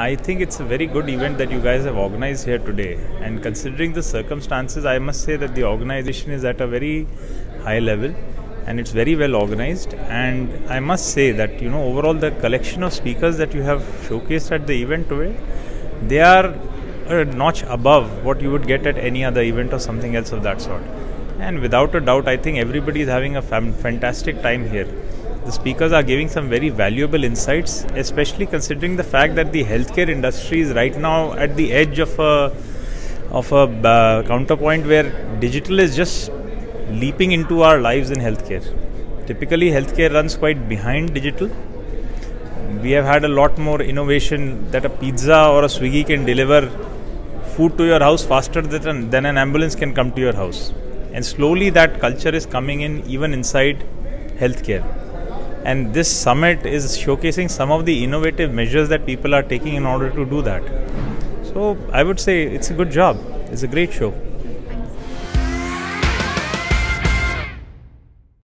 I think it's a very good event that you guys have organized here today. And considering the circumstances, I must say that the organization is at a very high level and it's very well organized. And I must say that, you know, overall, the collection of speakers that you have showcased at the event today, they are a notch above what you would get at any other event or something else of that sort. And without a doubt, I think everybody is having a fantastic time here. The speakers are giving some very valuable insights, especially considering the fact that the healthcare industry is right now at the edge of a of a uh, counterpoint where digital is just leaping into our lives in healthcare. Typically, healthcare runs quite behind digital. We have had a lot more innovation that a pizza or a Swiggy can deliver food to your house faster than, than an ambulance can come to your house. And slowly that culture is coming in even inside healthcare. And this summit is showcasing some of the innovative measures that people are taking in order to do that. So I would say it's a good job. It's a great show.